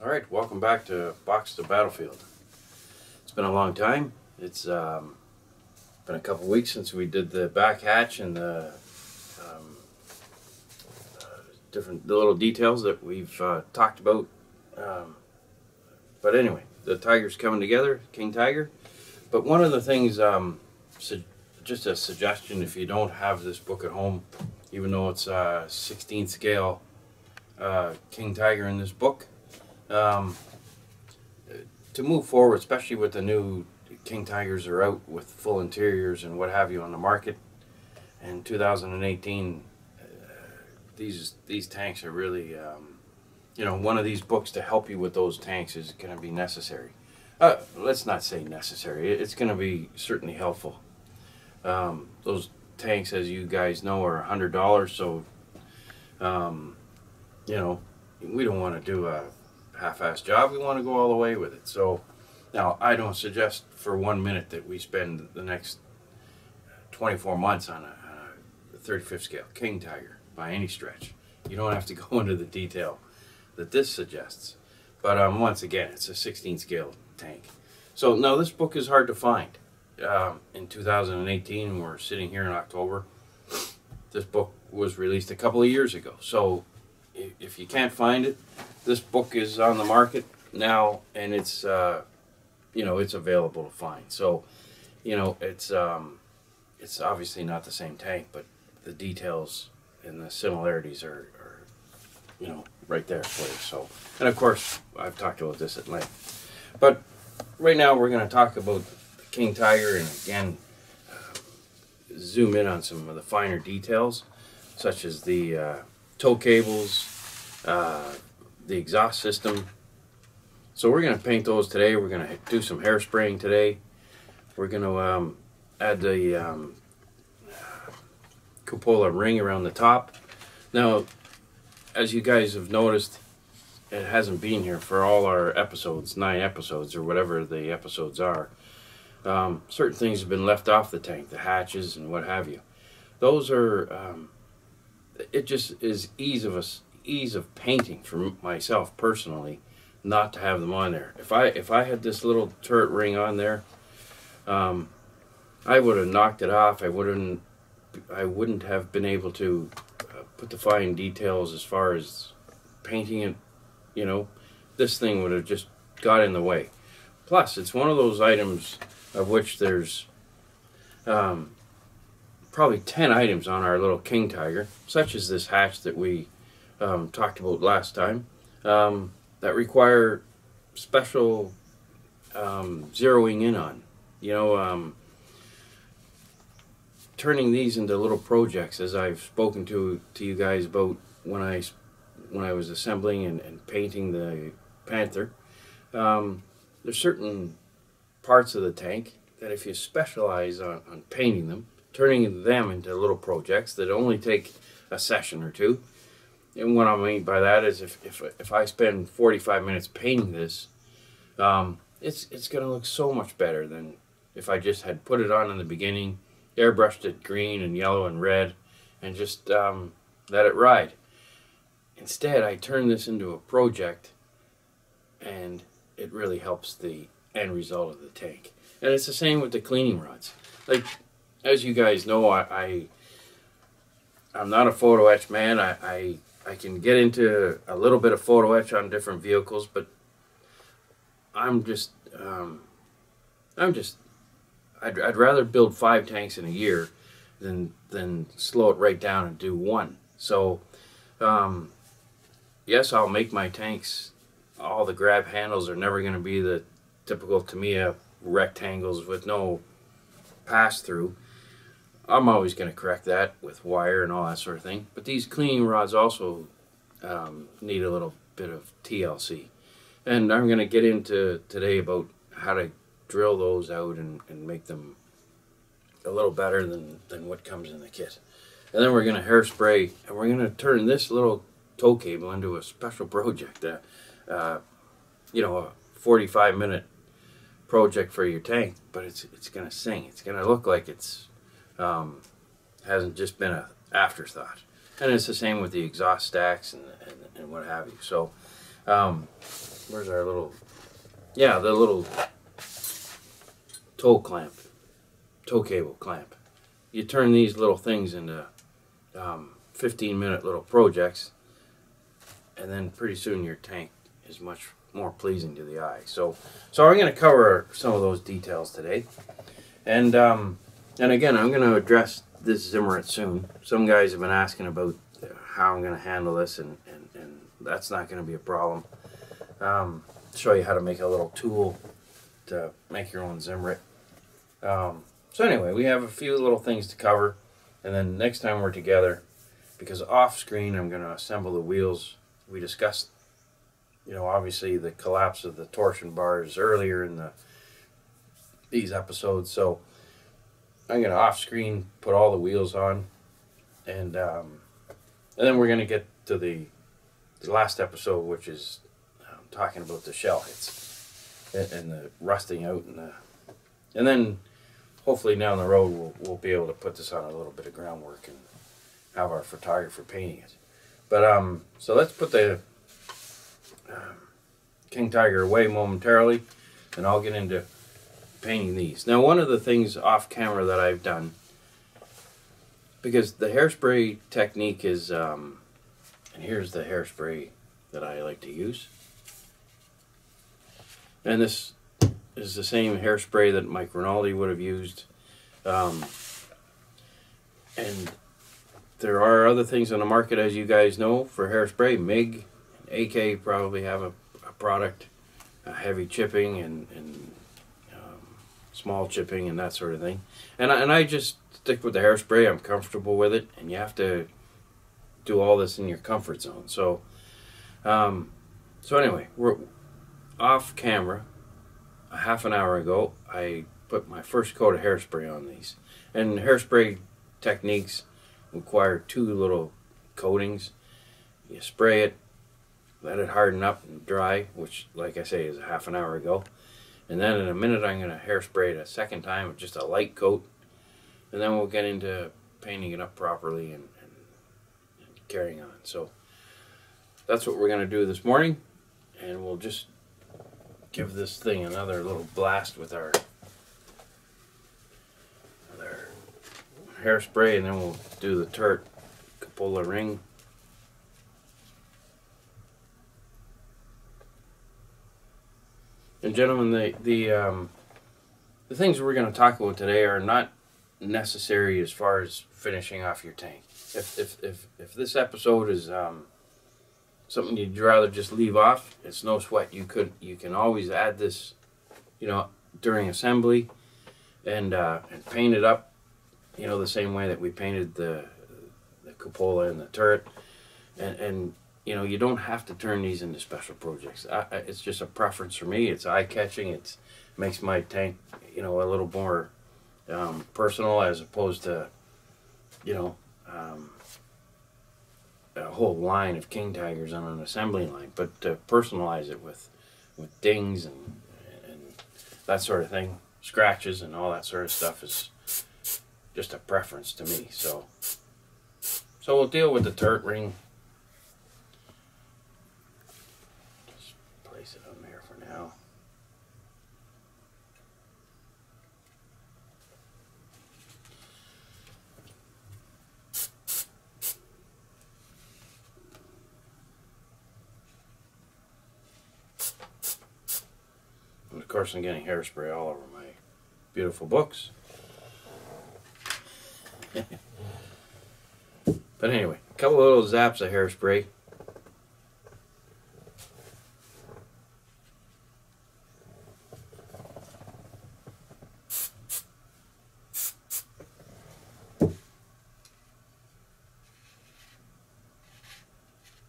All right, welcome back to Box to Battlefield. It's been a long time. It's um, been a couple weeks since we did the back hatch and the um, uh, different the little details that we've uh, talked about. Um, but anyway, the tiger's coming together, King Tiger. But one of the things, um, just a suggestion, if you don't have this book at home, even though it's uh, 16th scale uh, King Tiger in this book, um, to move forward, especially with the new King Tigers are out with full interiors and what have you on the market. In 2018, uh, these these tanks are really, um, you know, one of these books to help you with those tanks is going to be necessary. Uh, let's not say necessary. It's going to be certainly helpful. Um, those tanks, as you guys know, are hundred dollars. So, um, you know, we don't want to do a half-ass job. We want to go all the way with it. So, now I don't suggest for one minute that we spend the next 24 months on a, a 35th scale king tiger by any stretch. You don't have to go into the detail that this suggests. But um, once again, it's a 16 scale tank. So now this book is hard to find. Um, in 2018, we're sitting here in October. This book was released a couple of years ago. So if, you can't find it, this book is on the market now, and it's uh, you know it's available to find. So you know it's um, it's obviously not the same tank, but the details and the similarities are, are you know right there for you. So and of course I've talked about this at length, but right now we're going to talk about the King Tiger and again uh, zoom in on some of the finer details, such as the uh, tow cables, uh, the exhaust system. So we're going to paint those today. We're going to do some hairspraying today. We're going to um, add the um, cupola ring around the top. Now, as you guys have noticed, it hasn't been here for all our episodes, nine episodes or whatever the episodes are. Um, certain things have been left off the tank, the hatches and what have you. Those are, um, it just is ease of us, ease of painting for myself personally, not to have them on there. If I if I had this little turret ring on there, um, I would have knocked it off. I wouldn't I wouldn't have been able to uh, put the fine details as far as painting it. You know, this thing would have just got in the way. Plus, it's one of those items of which there's um, probably 10 items on our little King Tiger, such as this hatch that we um, talked about last time, um, that require special um, zeroing in on. You know, um, turning these into little projects, as I've spoken to to you guys about when I when I was assembling and, and painting the Panther. Um, there's certain parts of the tank that if you specialize on, on painting them, turning them into little projects that only take a session or two. And what I mean by that is if, if, if I spend 45 minutes painting this, um, it's, it's going to look so much better than if I just had put it on in the beginning, airbrushed it green and yellow and red, and just um, let it ride. Instead, I turn this into a project, and it really helps the end result of the tank. And it's the same with the cleaning rods. Like, as you guys know, I, I I'm not a photo etch man. I, I I can get into a little bit of photo etch on different vehicles, but I'm just um, I'm just I'd, I'd rather build five tanks in a year than than slow it right down and do one. So um, yes, I'll make my tanks. All the grab handles are never going to be the typical Tamiya rectangles with no pass through. I'm always going to correct that with wire and all that sort of thing. But these cleaning rods also um, need a little bit of TLC. And I'm going to get into today about how to drill those out and, and make them a little better than, than what comes in the kit. And then we're going to hairspray and we're going to turn this little tow cable into a special project. Uh, you know, a 45 minute project for your tank, but it's it's going to sing. It's going to look like it's um, hasn't just been a afterthought. And it's the same with the exhaust stacks and, and, and what have you. So um, where's our little yeah the little toe clamp tow cable clamp you turn these little things into um, 15 minute little projects and then pretty soon your tank is much more pleasing to the eye so so i'm going to cover some of those details today and um, and again i'm going to address this Zimmerit soon some guys have been asking about how i'm going to handle this and, and, and that's not going to be a problem um, show you how to make a little tool to make your own Zimmerit. Um, so anyway, we have a few little things to cover, and then next time we're together, because off screen I'm going to assemble the wheels. We discussed, you know, obviously the collapse of the torsion bars earlier in the these episodes. So I'm to off screen put all the wheels on, and um, and then we're to get to the the last episode, which is um, talking about the shell hits and, and the rusting out and the and then hopefully down the road we'll, we'll be able to put this on a little bit of groundwork and have our photographer painting it. But um, so let's put the um, King Tiger away momentarily, and I'll get into painting these. Now, one of the things off camera that I've done, because the hairspray technique is, um, and here's the hairspray that I like to use. And this is the same hairspray that Mike Rinaldi would have used. Um, and there are other things on the market, as you guys know, for hairspray. MIG AK probably have a, a product, heavy chipping and, and small chipping and that sort of thing. And I, and I just stick with the hairspray. I'm comfortable with it, and you have to do all this in your comfort zone. So, um, so anyway, we're off camera a half an hour ago, I put my first coat of hairspray on these. And hairspray techniques require two little coatings. You spray it, let it harden up and dry, which, like I say, is a half an hour ago. And then in a minute, I'm going to hairspray it a second time with just a light coat. And then we'll get into painting it up properly and, and, and carrying on. So that's what we're going to do this morning. And we'll just give this thing another little blast with our, with our hairspray and then we'll do the turret cupola ring. And gentlemen, the the um, the things we're going to talk about today are not necessary as far as finishing off your tank. If if if, if this episode is um, something you'd rather just leave off, it's no sweat. You could you can always add this, you know, during assembly, and uh, and paint it up, you know, the same way that we painted the the cupola and the turret, and and you know you don't have to turn these into special projects. I, it's just a preference for me. It's eye catching. It's makes my tank, you know, a little more um, personal as opposed to, you know. Um, a whole line of king tigers on an assembly line, but to personalize it with with dings and and that sort of thing, scratches and all that sort of stuff is just a preference to me. So so we'll deal with the turret ring. Just place it on there for now. I'm getting hairspray all over my beautiful books. but anyway, a couple little zaps of hairspray.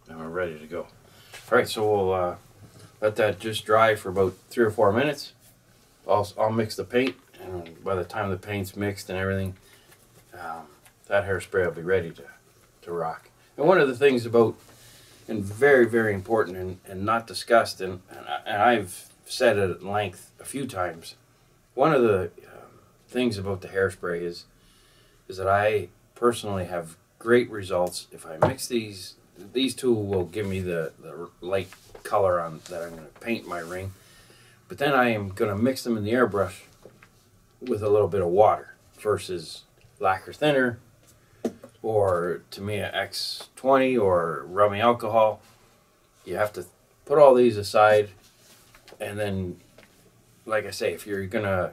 And we're ready to go. All right, so we'll uh, let that just dry for about three or four minutes. I'll, I'll mix the paint, and by the time the paint's mixed and everything, um, that hairspray will be ready to, to rock. And one of the things about, and very, very important and, and not discussed, and, and, I, I've said it at length a few times, one of the um, things about the hairspray is, is that I personally have great results if I mix these these two will give me the, the light color on that I'm going to paint my ring. But then I am going to mix them in the airbrush with a little bit of water versus lacquer thinner or Tamiya X20 or rummy alcohol. You have to put all these aside and then like I say if you're gonna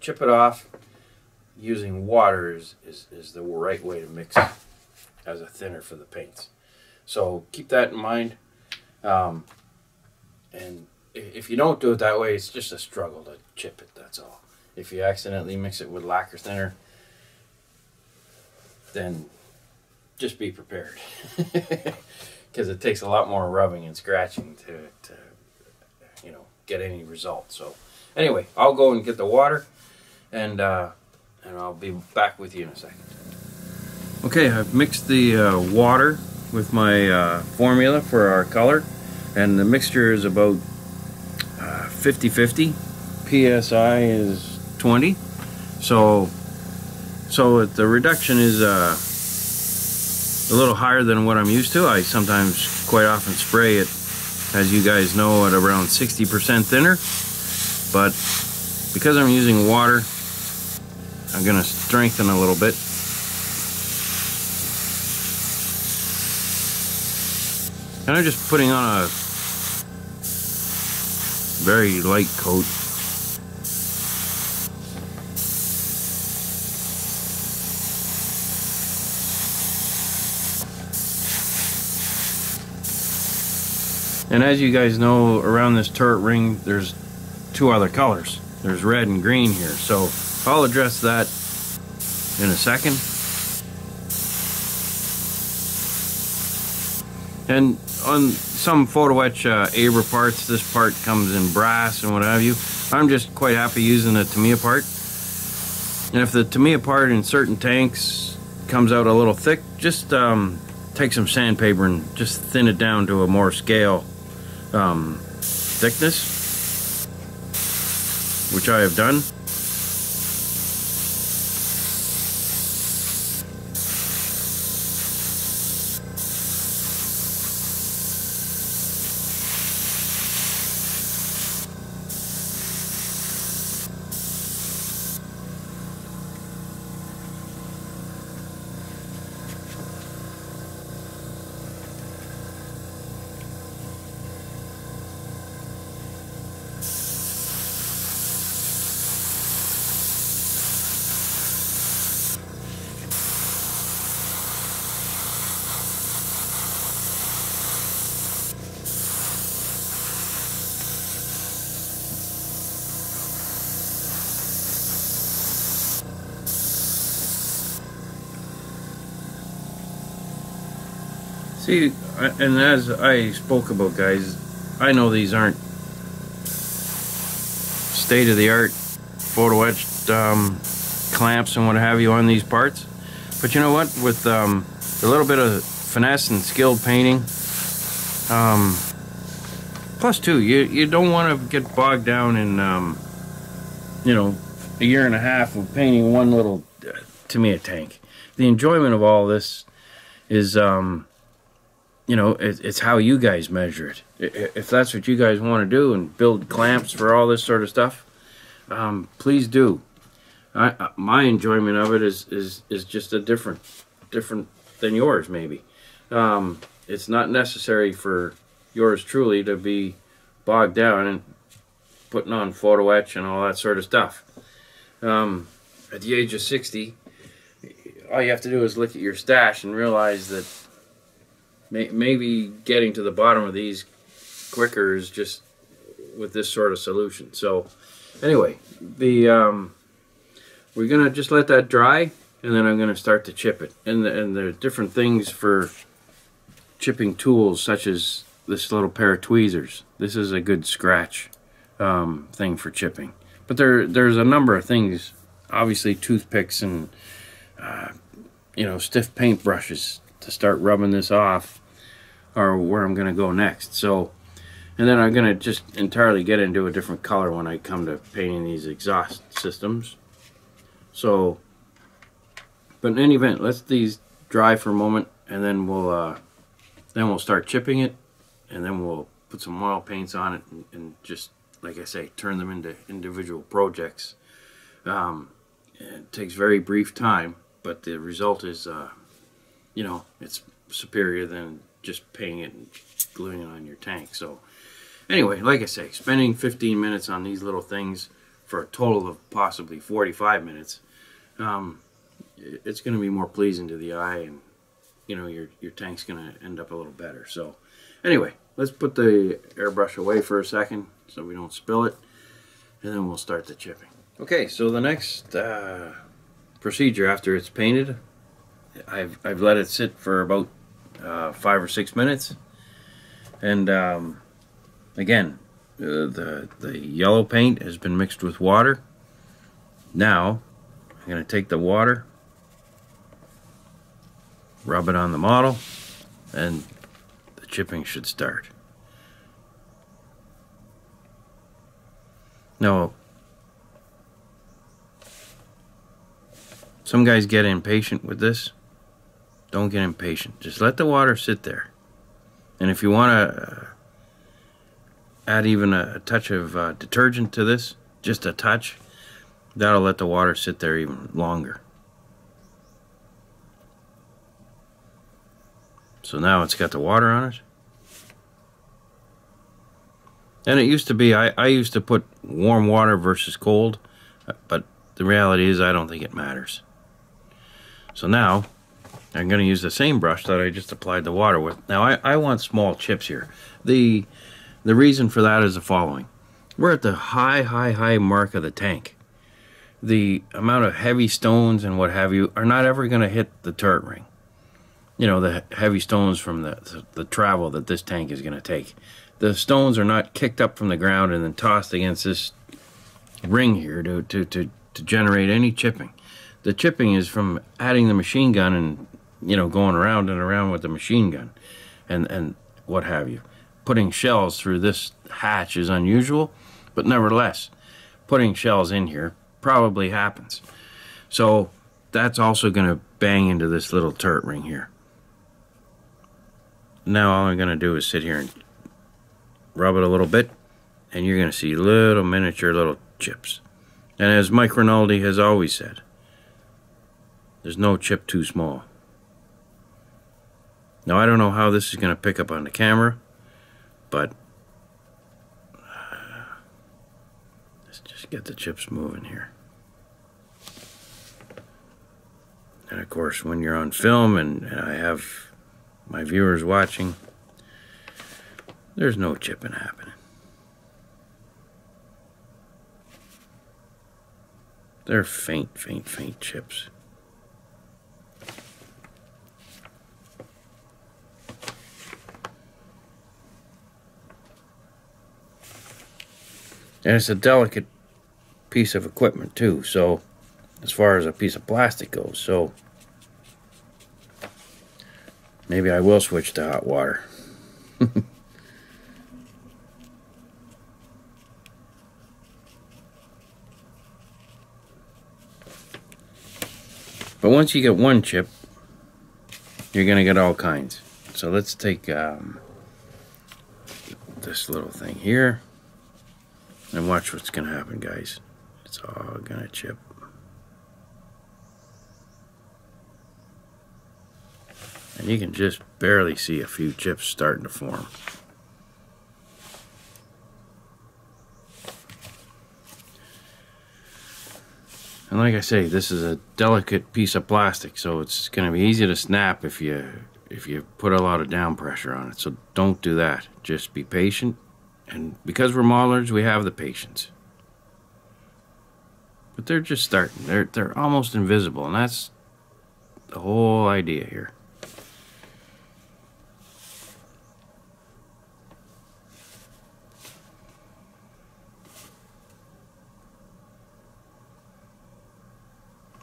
chip it off using water is, is, is the right way to mix as a thinner for the paints. So keep that in mind. Um, and if you don't do it that way, it's just a struggle to chip it, that's all. If you accidentally mix it with lacquer thinner, then just be prepared. Because it takes a lot more rubbing and scratching to, to, you know, get any result. So anyway, I'll go and get the water and, uh, and I'll be back with you in a second. Okay, I've mixed the uh, water with my uh, formula for our color. And the mixture is about 50-50 uh, PSI is 20 so so the reduction is uh, a little higher than what I'm used to. I sometimes quite often spray it as you guys know at around 60% thinner. But because I'm using water I'm gonna strengthen a little bit and I'm just putting on a very light coat. And as you guys know, around this turret ring, there's two other colors. There's red and green here. So I'll address that in a second. And on some photo etch uh, Aber parts, this part comes in brass and what have you. I'm just quite happy using the Tamiya part. And if the Tamiya part in certain tanks comes out a little thick, just um, take some sandpaper and just thin it down to a more scale um, thickness, which I have done. See, and as I spoke about, guys, I know these aren't state-of-the-art photo etched um, clamps and what have you on these parts. But you know what? With um, a little bit of finesse and skilled painting, um, plus two, you, you don't want to get bogged down in, um, you know, a year and a half of painting one little, uh, to me, a tank. The enjoyment of all this is, um, you know, it, it's how you guys measure it. If that's what you guys want to do and build clamps for all this sort of stuff, um, please do. I, my enjoyment of it is, is, is just a different, different than yours maybe. Um, it's not necessary for yours truly to be bogged down and putting on photo etch and all that sort of stuff. Um, at the age of 60, all you have to do is look at your stash and realize that maybe getting to the bottom of these quicker is just with this sort of solution. So anyway, the um, we're gonna just let that dry, and then I'm gonna start to chip it. And the, and there are different things for chipping tools, such as this little pair of tweezers. This is a good scratch um, thing for chipping. But there there's a number of things. Obviously, toothpicks and uh, you know stiff paint brushes to start rubbing this off are where I'm going to go next. So, and then I'm going to just entirely get into a different color when I come to painting these exhaust systems. So, but in any event, let's these dry for a moment and then we'll uh, Then we'll start chipping it, and then we'll put some oil paints on it, and, and just like I say, turn them into individual projects. Um, it takes very brief time, but the result is, uh, you know, it's superior than just painting it and gluing it on your tank. So anyway, like I say, spending 15 minutes on these little things for a total of possibly 45 minutes, um, it's going to be more pleasing to the eye and you know your your tank's going to end up a little better so anyway let's put the airbrush away for a second so we don't spill it and then we'll start the chipping okay so the next uh, procedure after it's painted I've, I've let it sit for about uh, five or six minutes and um, again uh, the the yellow paint has been mixed with water now I'm going to take the water rub it on the model, and the chipping should start. Now, some guys get impatient with this. Don't get impatient. Just let the water sit there. And if you want to uh, add even a, touch of uh, detergent to this, just a touch, that'll let the water sit there even longer. So now it's got the water on it. And it used to be, I, I used to put warm water versus cold, but the reality is I don't think it matters. So now, I'm going to use the same brush that I just applied the water with. Now, I, I want small chips here. The, the reason for that is the following. We're at the high, high, high mark of the tank. The amount of heavy stones and what have you are not ever going to hit the turret ring you know, the heavy stones from the, the, the travel that this tank is going to take. The stones are not kicked up from the ground and then tossed against this ring here to, to, to, to generate any chipping. The chipping is from adding the machine gun and, you know, going around and around with the machine gun and, and what have you. Putting shells through this hatch is unusual, but nevertheless, putting shells in here probably happens. So that's also going to bang into this little turret ring here. Now all I'm going to do is sit here and rub it a little bit and you're going to see little miniature little chips. And as Mike Rinaldi has always said, there's no chip too small. Now I don't know how this is going to pick up on the camera, but uh, let's just get the chips moving here. And of course, when you're on film and, and I have my viewers watching, there's no chipping happening. They're faint, faint, faint chips. And it's a delicate piece of equipment too, so as far as a piece of plastic goes, so Maybe I will switch to hot water. but once you get one chip, you're going to get all kinds. So let's take um, this little thing here and watch what's going to happen, guys. It's all going to chip. And you can just barely see a few chips starting to form. And like I say, this is a delicate piece of plastic, so it's going to be easy to snap if you if you put a lot of down pressure on it. So don't do that. Just be patient. And because we're modelers, we have the patience. But they're just starting. They're they're almost invisible, and that's the whole idea here.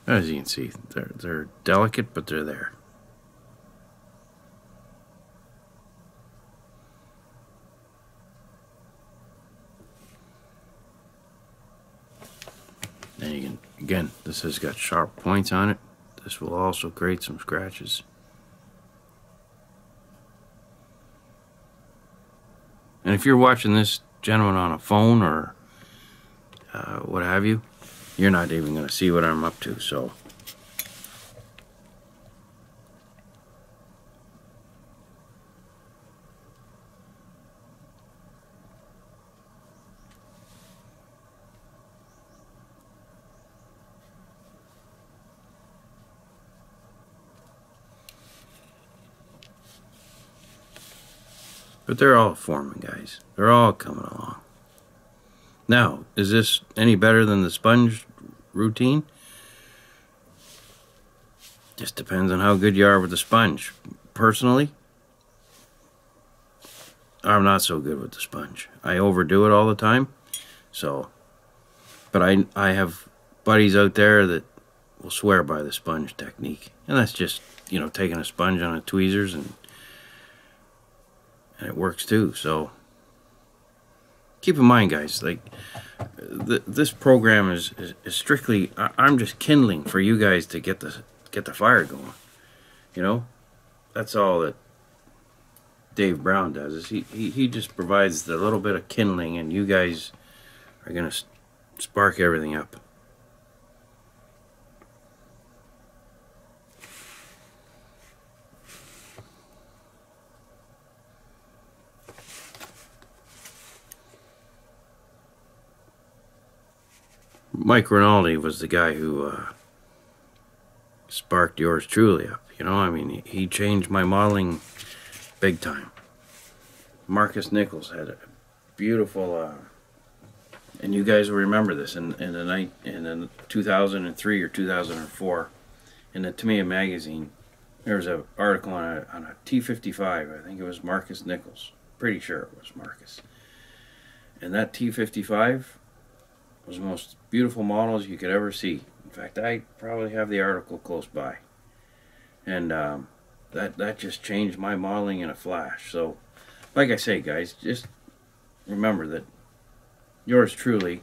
As you can see, they're, they're delicate, but they're there. And you can, again, this has got sharp points on it. This will also create some scratches. And if you're watching this gentleman on a phone or uh, what have you, you're not even going to see what I'm up to. So But they're all forming, guys. They're all coming along. Now, is this any better than the sponge routine? Just depends on how good you are with the sponge. Personally, I'm not so good with the sponge. I overdo it all the time. So, but I I have buddies out there that will swear by the sponge technique. And that's just, you know, taking a sponge on a tweezers and and it works too. So keep in mind, guys, like th this program is, is, is strictly. I, I'm just kindling for you guys to get the get the fire going. You know, that's all that Dave Brown does. Is he he, he just provides the little bit of kindling, and you guys are gonna spark everything up. Mike Rinaldi was the guy who uh, sparked yours truly up. You know, I mean, he changed my modeling big time. Marcus Nicholls had a beautiful, uh, and you guys will remember this in in the night in the 2003 or 2004 in the Tamiya magazine. There was an article on a on a T55. I think it was Marcus Nicholls. Pretty sure it was Marcus. And that T55 was the most beautiful models you could ever see. In fact, I probably have the article close by. And um, that, that just changed my modeling in a flash. So, like I say, guys, just remember that yours truly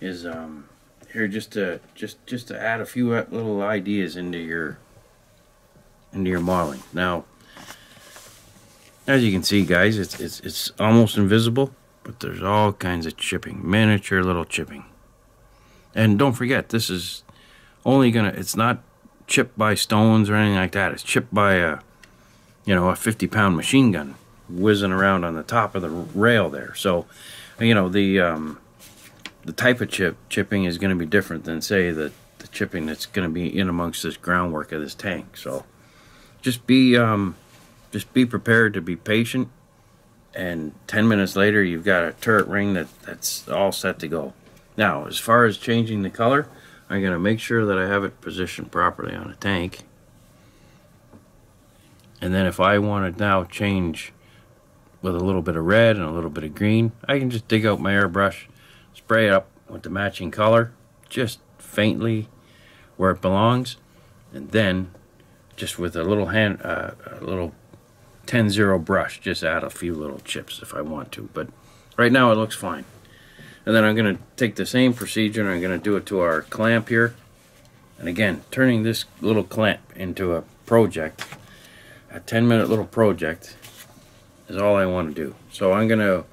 is um, here just to just just to add a few little ideas into your into your modeling. Now, as you can see, guys, it's it's it's almost invisible but there's all kinds of chipping, miniature little chipping. And don't forget, this is only gonna, it's not chipped by stones or anything like that. It's chipped by a, you know, a 50 pound machine gun whizzing around on the top of the rail there. So, you know, the, um, the type of chip chipping is going to be different than say the, the chipping that's going to be in amongst this groundwork of this tank. So just be, um, just be prepared to be patient and 10 minutes later you've got a turret ring that, that's all set to go. Now, as far as changing the color, I'm going to make sure that I have it positioned properly on a tank. And then if I want to now change with a little bit of red and a little bit of green, I can just dig out my airbrush, spray it up with the matching color, just faintly where it belongs, and then just with a little hand, uh, a little 10-0 brush, just add a few little chips if I want to, but right now it looks fine. And then I'm going to take the same procedure and I'm going to do it to our clamp here. And again, turning this little clamp into a project, a 10 minute little project, is all I want to do. So I'm going to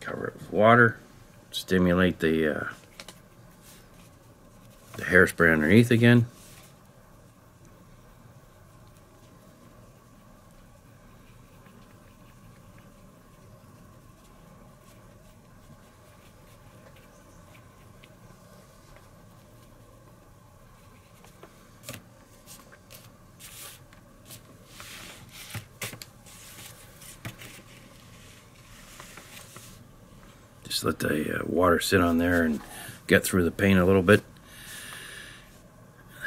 cover it with water, stimulate the, uh, the hairspray underneath again. Just let the uh, water sit on there and get through the paint a little bit.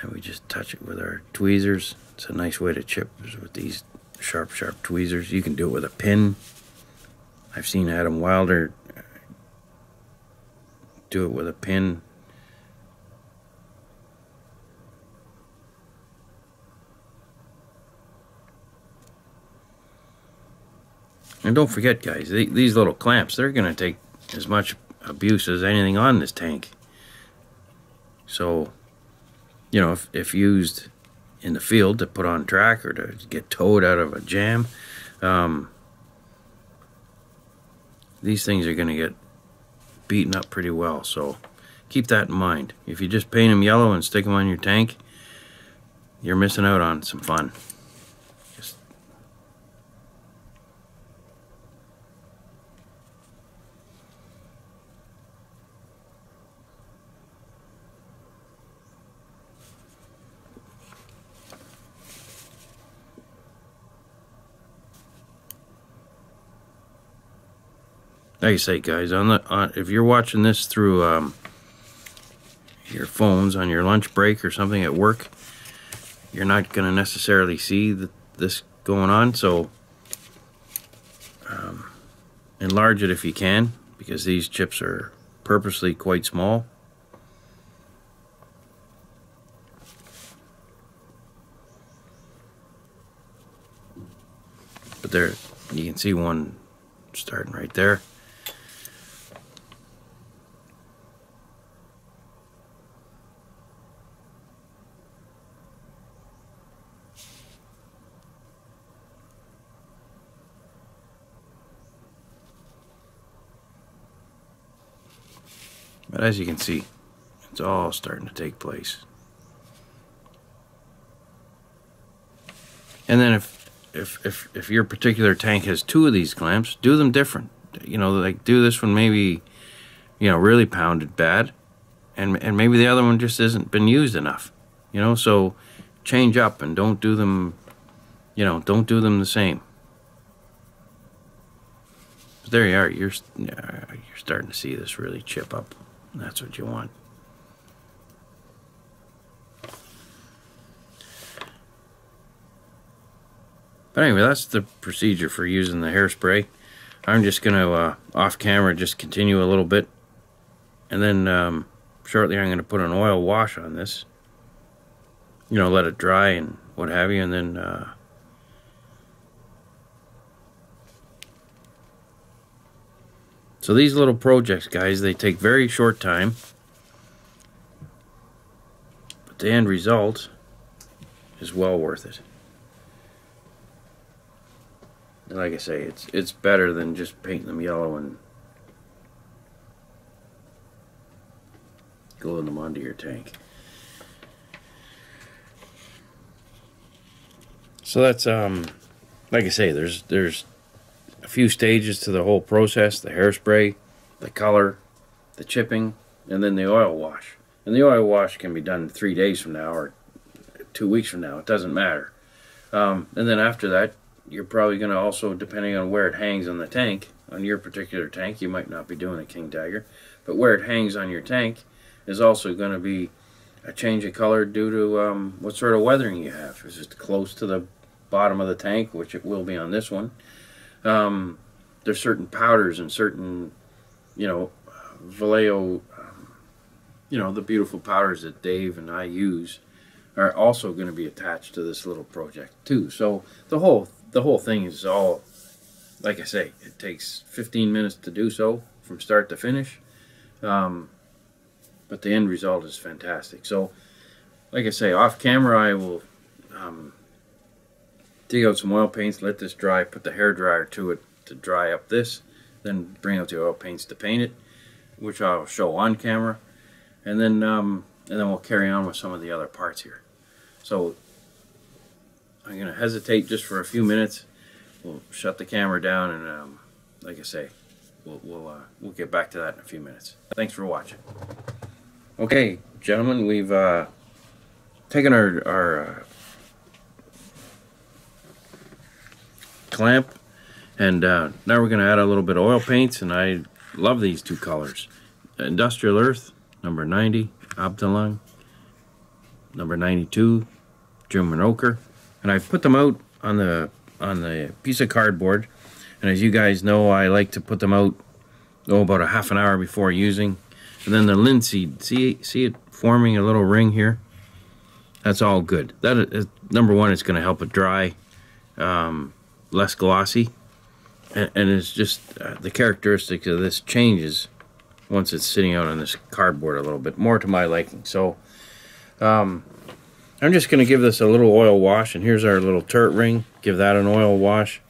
And we just touch it with our tweezers. It's a nice way to chip with these sharp, sharp tweezers. You can do it with a pin. I've seen Adam Wilder do it with a pin. And don't forget, guys, these little clamps, they're going to take as much abuse as anything on this tank. So, you know, if, if used in the field to put on track or to get towed out of a jam. Um, these things are going to get beaten up pretty well. So keep that in mind. If you just paint them yellow and stick them on your tank, you're missing out on some fun. Like I say, guys, on the on, if you're watching this through um, your phones on your lunch break or something at work, you're not going to necessarily see the, this going on. So um, enlarge it if you can, because these chips are purposely quite small. But there, you can see one starting right there. But as you can see, it's all starting to take place. And then if if if if your particular tank has two of these clamps, do them different. You know, like do this one maybe, you know, really pounded bad, and and maybe the other one just hasn't been used enough. You know, so change up and don't do them. You know, don't do them the same. But there you are. You're you're starting to see this really chip up. That's what you want. But anyway, that's the procedure for using the hairspray. I'm just going to, uh, off camera, just continue a little bit. And then um, shortly I'm going to put an oil wash on this. You know, let it dry and what have you. And then uh, So these little projects, guys, they take very short time. But the end result is well worth it. And like I say, it's it's better than just painting them yellow and gluing them onto your tank. So that's um like I say, there's there's few stages to the whole process the hairspray, the color, the chipping, and then the oil wash. And the oil wash can be done three days from now or two weeks from now, it doesn't matter. Um, and then after that, you're probably going to also, depending on where it hangs on the tank, on your particular tank, you might not be doing a King Tiger, but where it hangs on your tank is also going to be a change of color due to um, what sort of weathering you have. Is it close to the bottom of the tank, which it will be on this one, um, there's certain powders and certain, you know, Vallejo, um, you know, the beautiful powders that Dave and I use are also going to be attached to this little project too. So the whole the whole thing is all, like I say, it takes 15 minutes to do so from start to finish. Um, but the end result is fantastic. So, like I say, off camera, I will um, dig out some oil paints, let this dry, put the hair dryer to it to dry up this, then bring out the oil paints to paint it, which I'll show on camera, and then um, and then we'll carry on with some of the other parts here. So I'm gonna hesitate just for a few minutes. We'll shut the camera down, and um, like I say, we'll we'll uh, we'll get back to that in a few minutes. Thanks for watching. Okay, gentlemen, we've uh, taken our our uh, clamp. And uh, now we're going to add a little bit of oil paints, and I love these two colors. Industrial Earth, number 90, Abteilung, number 92, German Ochre. And I've put them out on the on the piece of cardboard. And as you guys know, I like to put them out oh, about a half an hour before using. And then the linseed, see, see it forming a little ring here? That's all good. That is, number one, it's going to help it dry. Um, less glossy and, and it's just uh, the characteristics of this changes once it's sitting out on this cardboard a little bit more to my liking so um, I'm just going to give this a little oil wash, and here's our little turret ring. Give that an oil wash,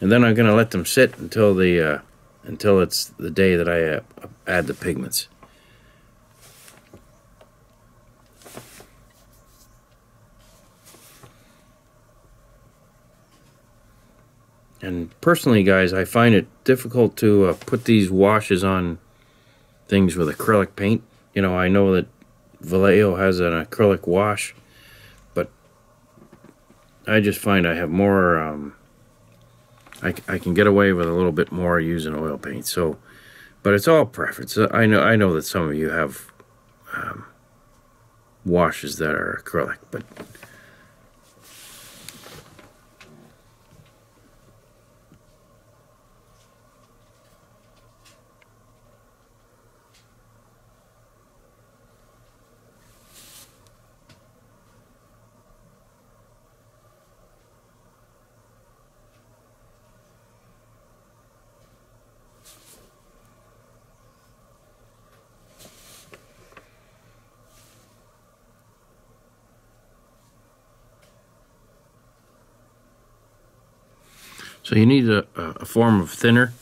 and then I'm going to let them sit until the uh, until it's the day that I uh, add the pigments. And personally, guys, I find it difficult to uh, put these washes on things with acrylic paint. You know, I know that Vallejo has an acrylic wash, but I just find I have more, um, I, I can get away with a little bit more using oil paint. So, but it's all preference. I know, I know that some of you have um, washes that are acrylic, but you need a, a form of thinner.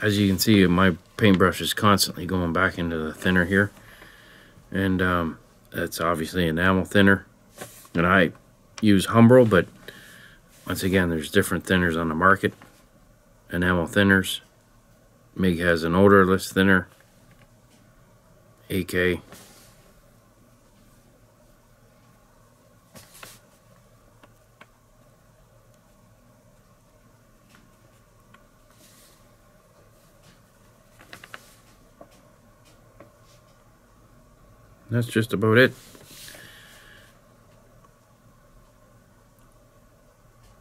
As you can see, my paintbrush is constantly going back into the thinner here. And um, that's obviously enamel thinner. And I use Humbrol, but once again, there's different thinners on the market. Enamel thinners. MIG has an odorless thinner. AK That's just about it.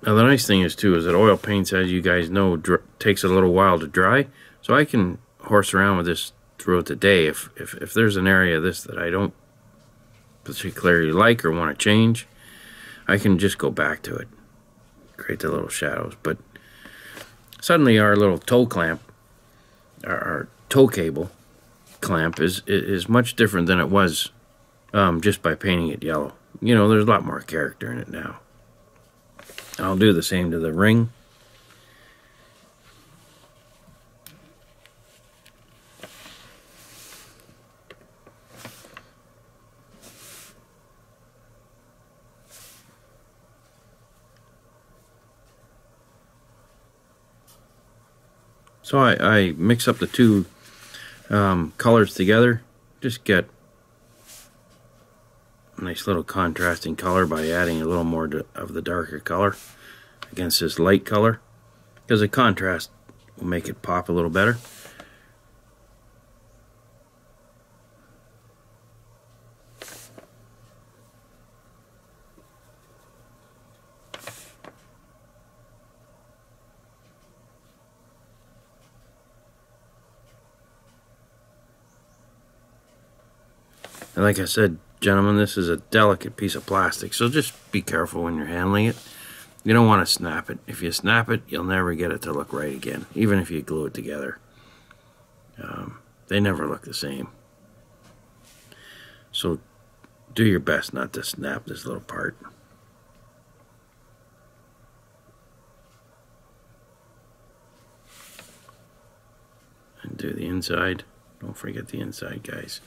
Now the nice thing is too is that oil paints, as you guys know, takes a little while to dry. So I can horse around with this throughout the day. If, if, if there's an area of this that I don't particularly like or want to change, I can just go back to it. Create the little shadows. But suddenly our little tow clamp, our, our tow cable, clamp is is much different than it was um, just by painting it yellow. You know, there's a lot more character in it now. I'll do the same to the ring. So I, I mix up the two um, colors together. Just get a nice little contrasting color by adding a little more of the darker color against this light color because the contrast will make it pop a little better. And like I said, gentlemen, this is a delicate piece of plastic, so just be careful when you're handling it. You don't want to snap it. If you snap it, you'll never get it to look right again, even if you glue it together. Um, they never look the same. So do your best not to snap this little part. And do the inside. Don't forget the inside, guys.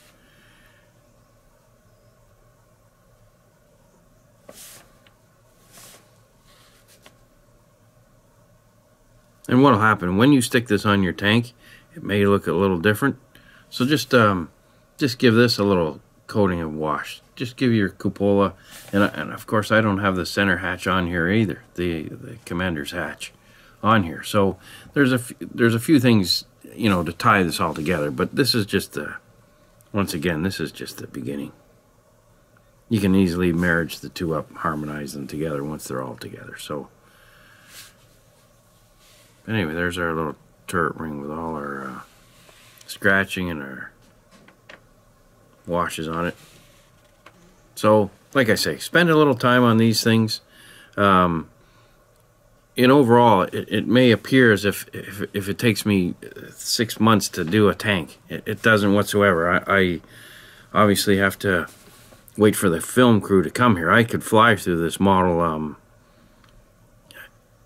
And what'll happen when you stick this on your tank, it may look a little different. So just um, just give this a little coating of wash. Just give your cupola, and, and of course I don't have the center hatch on here either, the the commander's hatch on here. So there's a there's a few things you know to tie this all together, but this is just the once again this is just the beginning. You can easily marriage the two up, harmonize them together once they're all together. So. Anyway, there's our little turret ring with all our uh, scratching and our washes on it. So, like I say, spend a little time on these things. Um, in overall, it, it, may appear as if, if, if it takes me six months to do a tank. It, it doesn't whatsoever. I, I, obviously have to wait for the film crew to come here. I could fly through this model, um,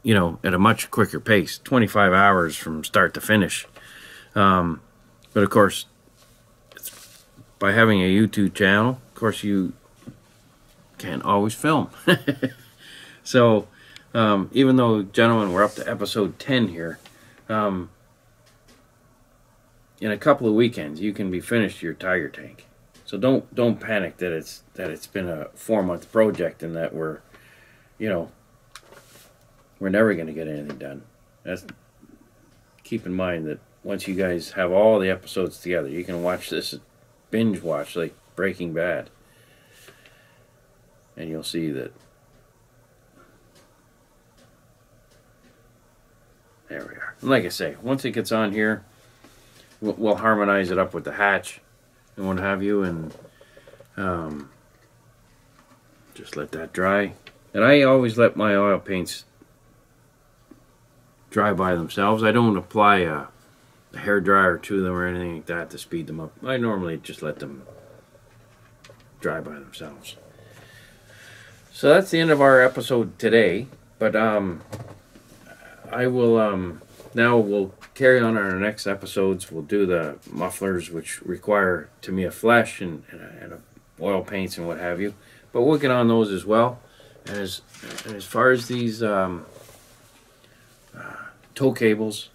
you know, at a much quicker pace, 25 hours from start to finish. Um, but of course, by having a YouTube channel, of course, you can't always film. so, um, even though, gentlemen, we're up to episode 10 here, um, in a couple of weekends, you can be finished your tiger tank. So don't don't panic that it's that it's been a four month project and that we're, you know, we're never going to get anything done. That's keep in mind that once you guys have all the episodes together, you can watch this binge watch like Breaking Bad, and you'll see that. There we are. And like I say, once it gets on here, we'll, we'll harmonize it up with the hatch and what have you, and um, just let that dry. And I always let my oil paints dry by themselves. I don't apply a, a hair dryer to them or anything like that to speed them up. I normally just let them dry by themselves. So that's the end of our episode today. But um, I will um, now we'll carry on our next episodes. We'll do the mufflers, which require to me a flesh and, and, a, and a oil paints and what have you. But we'll get on those as well. As as far as these um, tow cables,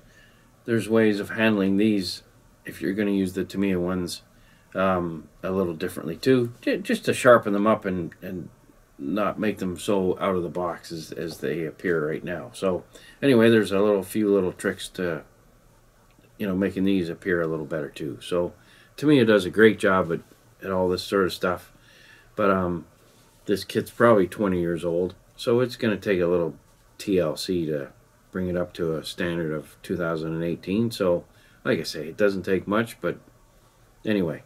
there's ways of handling these if you're going to use the Tamiya ones um, a little differently too, just to sharpen them up and and not make them so out of the box as, as they appear right now. So anyway, there's a little few little tricks to you know making these appear a little better too. So it does a great job at, at all this sort of stuff. But um, this kit's probably 20 years old, so it's going to take a little TLC to bring it up to a standard of 2018. So, like I say, it doesn't take much, but anyway.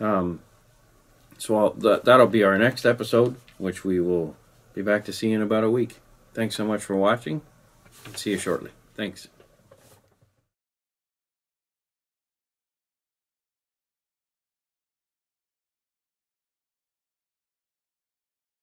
Um, so th- that'll be our next episode, which we will be back to see in about a week. Thanks so much for watching. See you shortly. Thanks.